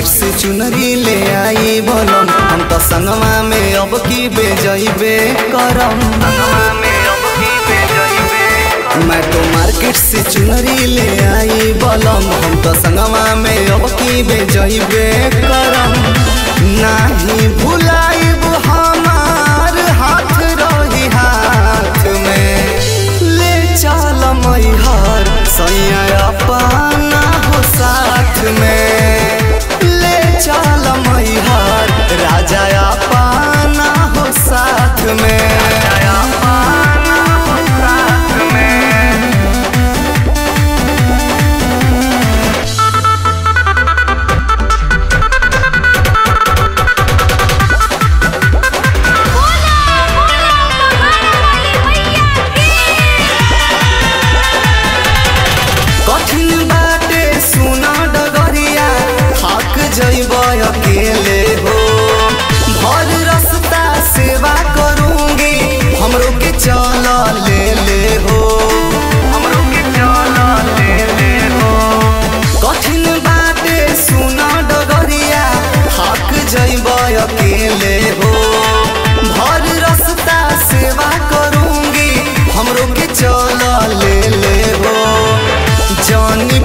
Market से चुनरी ले आई बोलम। हम तो संगमा में अब की बेजबे करम। मैं तो मार्केट से चुनरी ले आई बोलम। हम तो संगमा में अब की बेजबे करम। अकेले हो। भर रस्ता सेवा करूँगी हमरो के चल ले, ले हो। जानी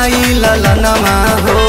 आई ललनमा हो